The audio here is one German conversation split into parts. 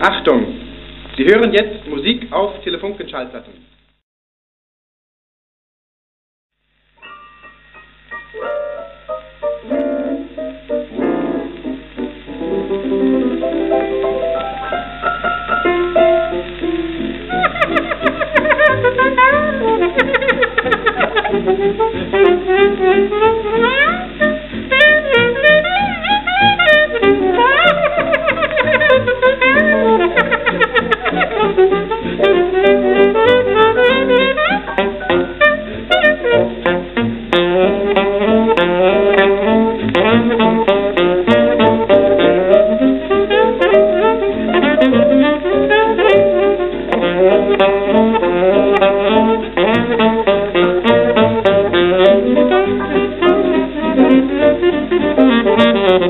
Achtung! Sie hören jetzt Musik auf Telefunken-Schallplatten. Thank you.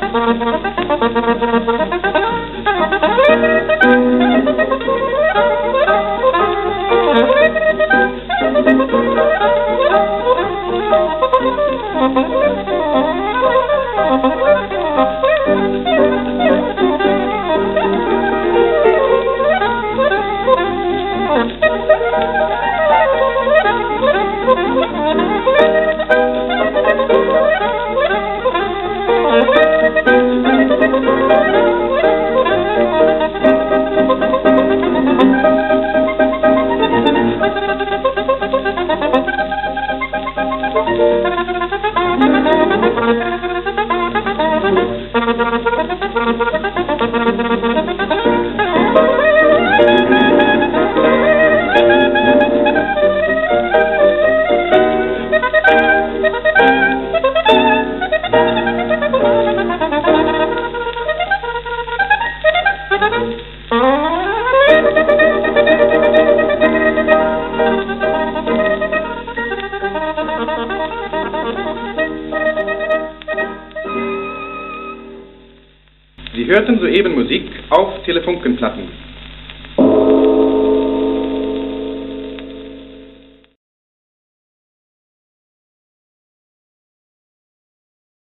oh you. Sie hörten soeben Musik auf Telefunkenplatten.